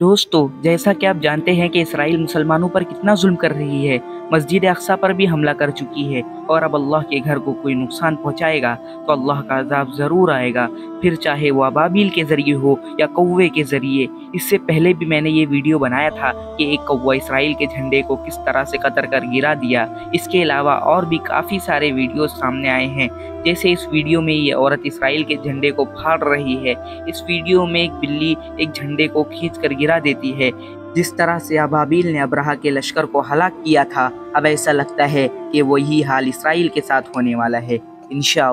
दोस्तों, जैसा कि आप जानते हैं कि इसराइल मुसलमानों पर कितना जुल्म कर रही है, मस्जिद अक्सा पर भी हमला कर चुकी है और अब अल्लाह के घर को कोई नुकसान पहुंचाएगा। तो अल्लाह का अजाब ज़रूर आएगा। फिर चाहे वह अबाबिल के ज़रिए हो या कौवे के ज़रिए, इससे पहले भी मैंने ये वीडियो बनाया था कि एक कौवा इसराइल के झंडे को किस तरह से कतर कर गिरा दिया। इसके अलावा और भी काफ़ी सारे वीडियो सामने आए हैं। जैसे इस वीडियो में ये औरत इसराइल के झंडे को फाड़ रही है। इस वीडियो में एक बिल्ली एक झंडे को खींच कर गिरा देती है। जिस तरह से अबाबील ने अब्राह के लश्कर को हलाक किया था, अब ऐसा लगता है कि वही हाल इसराइल के साथ होने वाला है। इनशा